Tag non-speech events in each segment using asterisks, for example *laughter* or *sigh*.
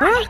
Huh?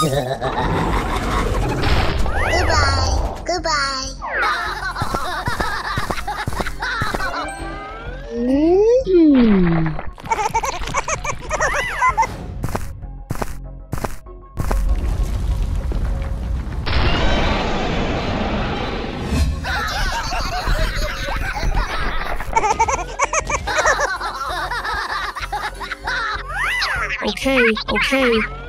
Goodbye. Goodbye. *laughs* Okay, okay.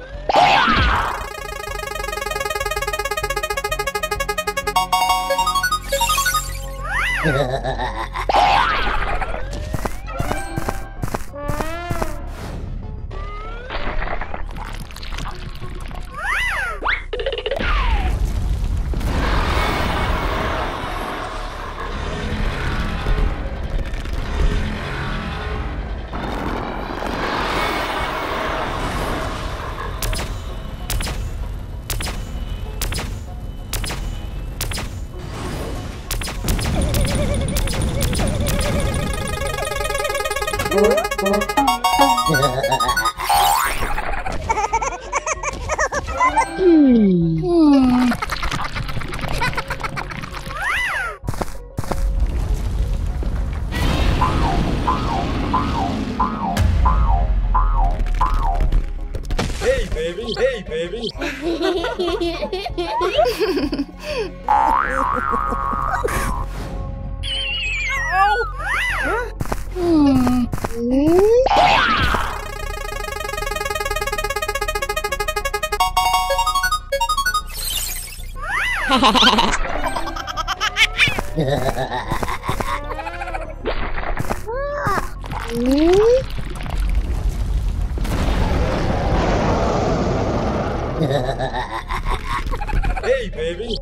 Hey, baby.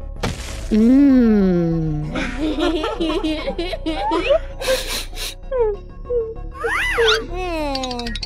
Hey, hmm. *laughs* *laughs* hmm.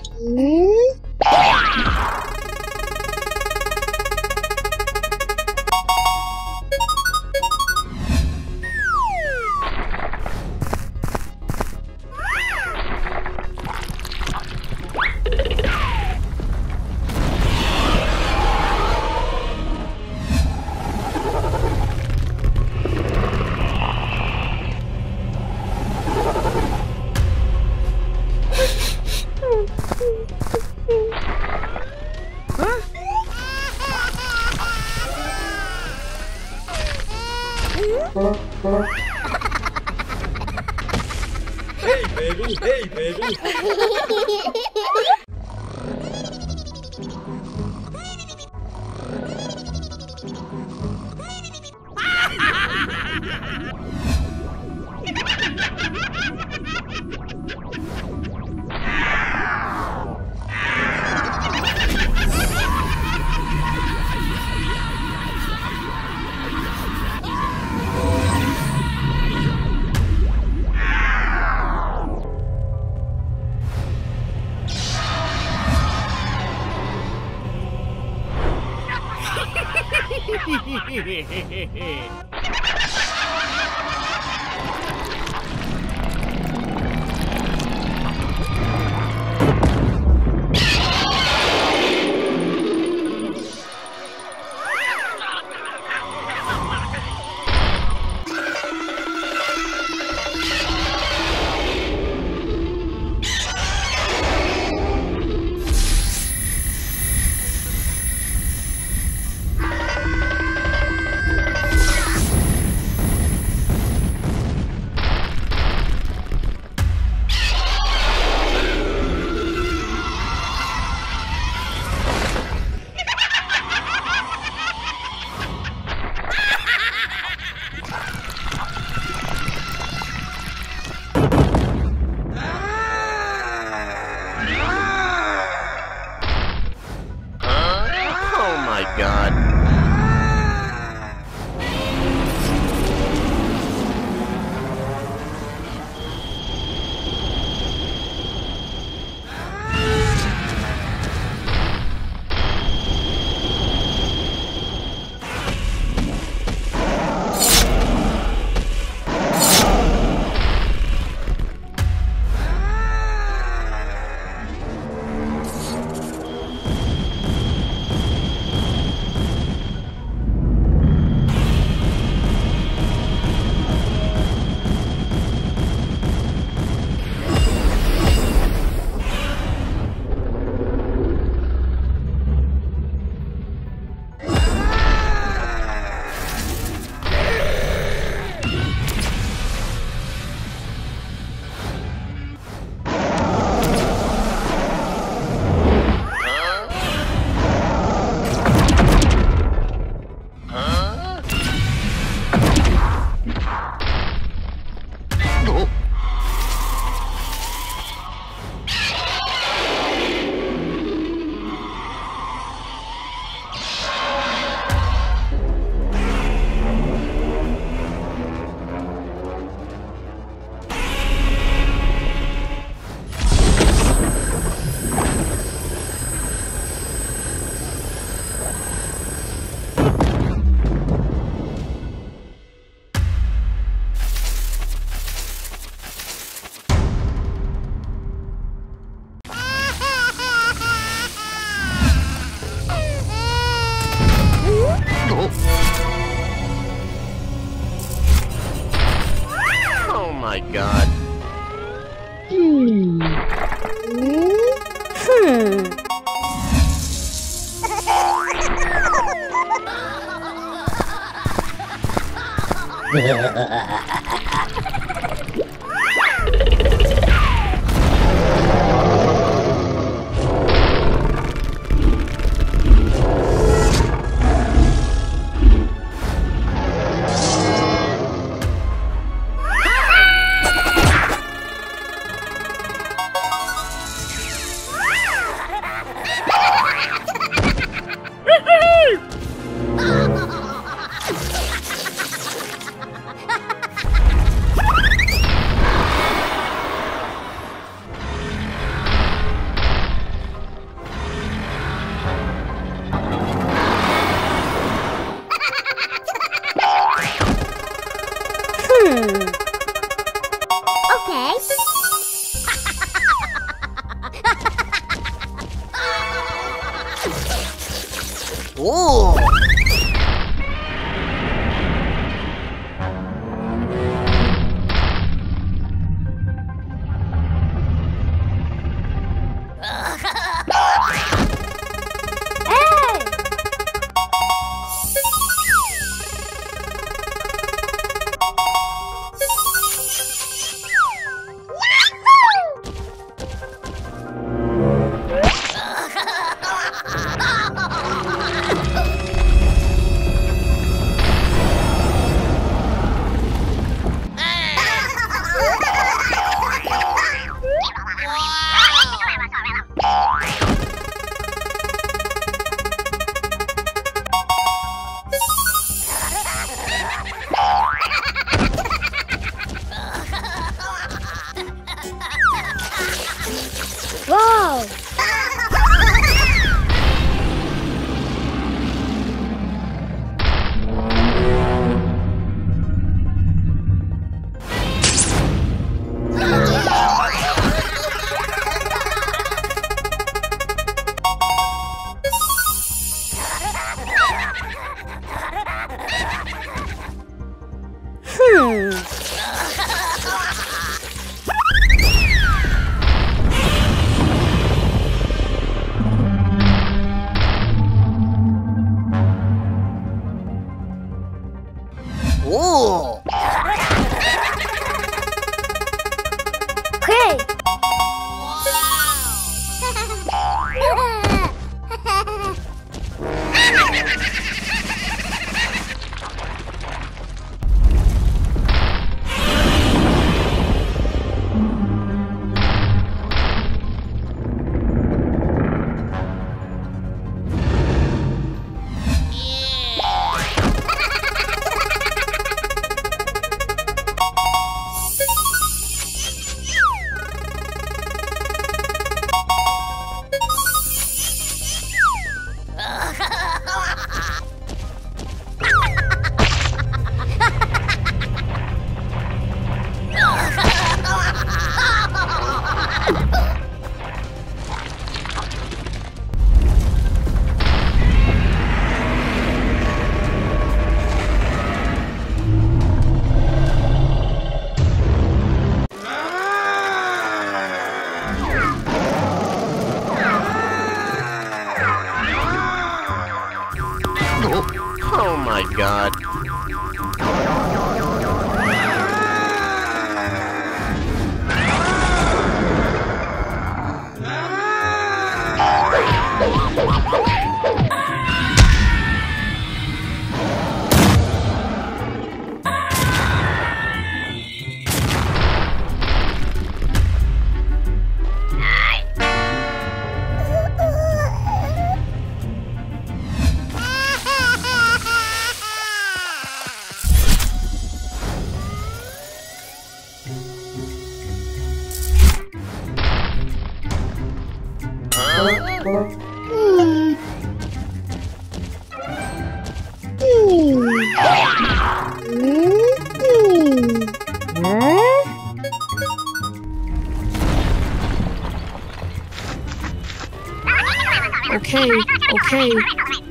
Okay, okay.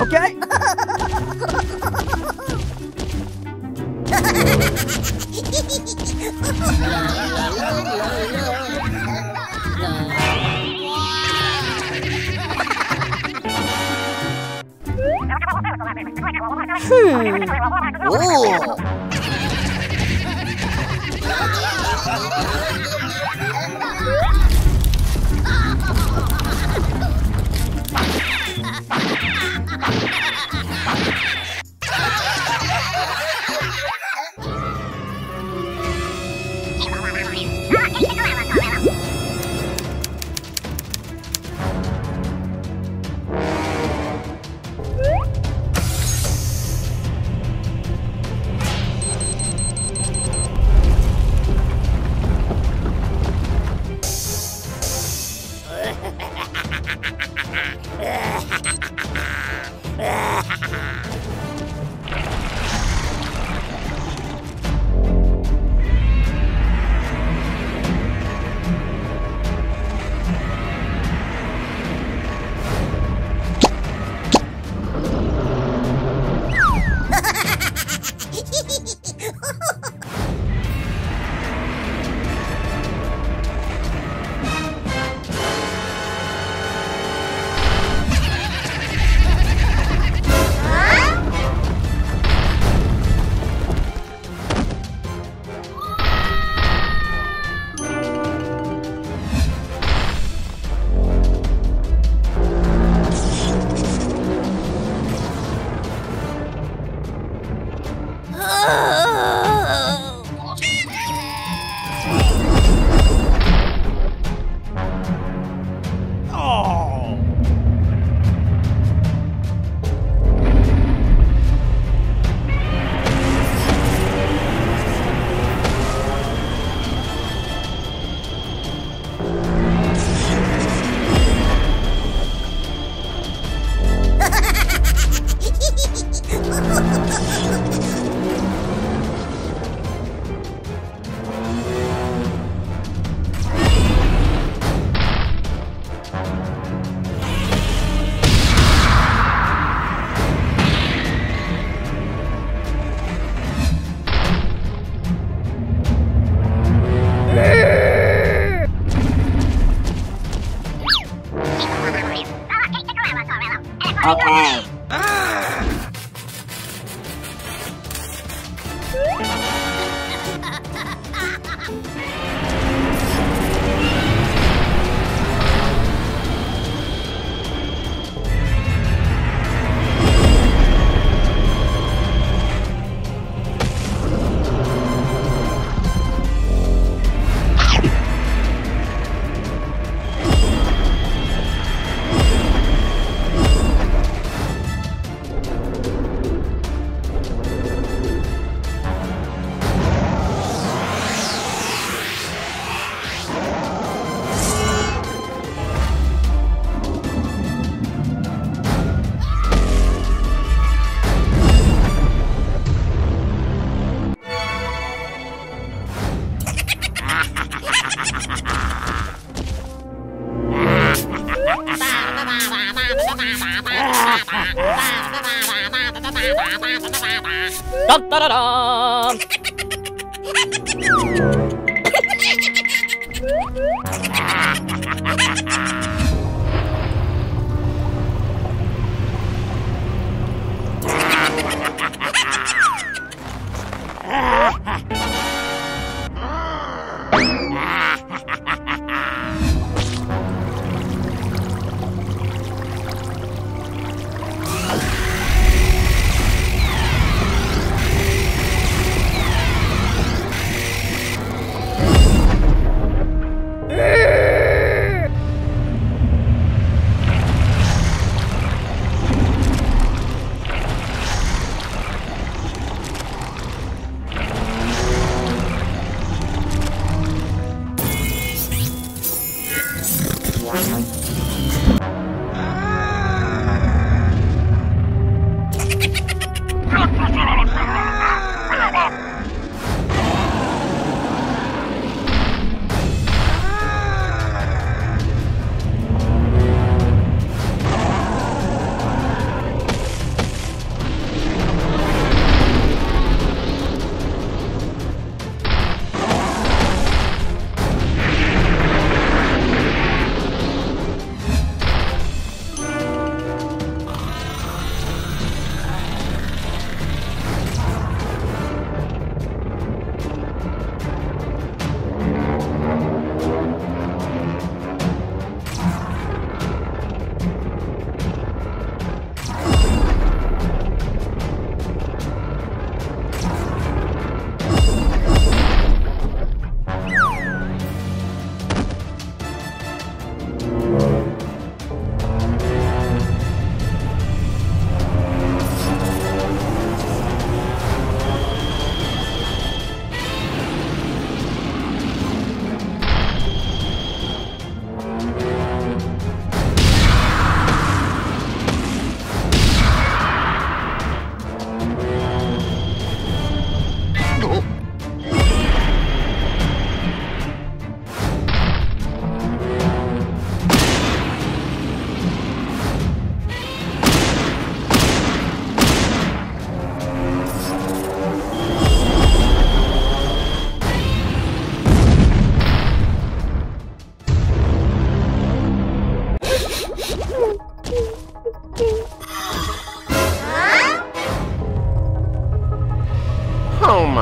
Okay. Hmm. Ooh.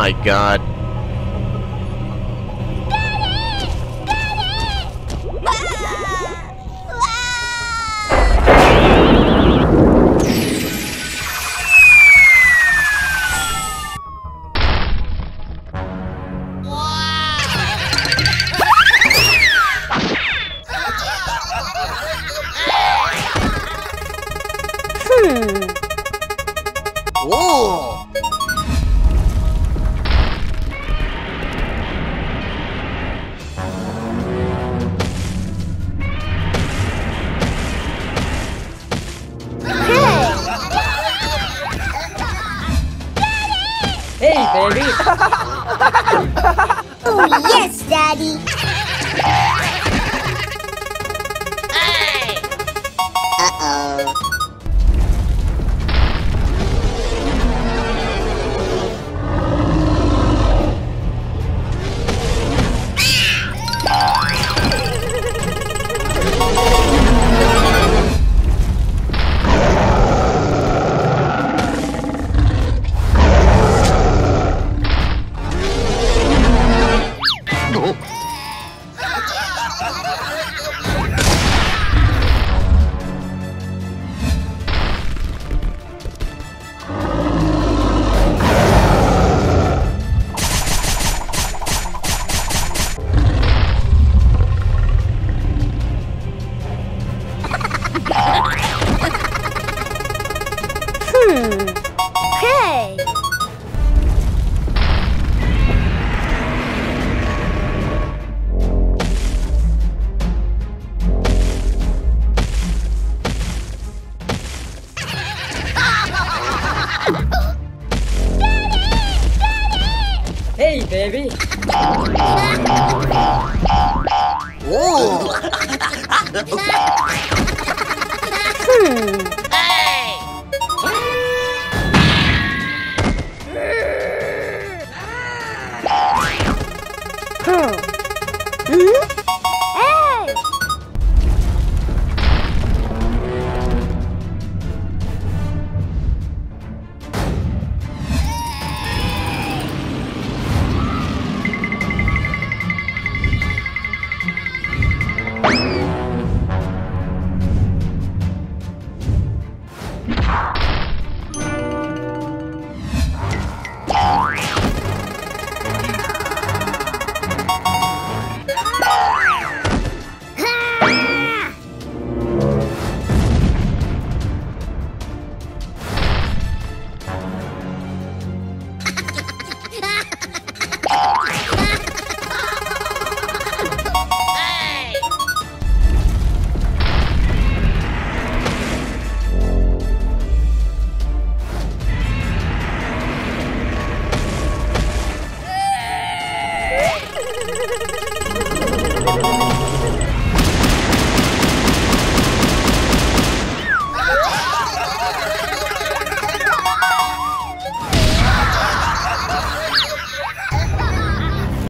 My god.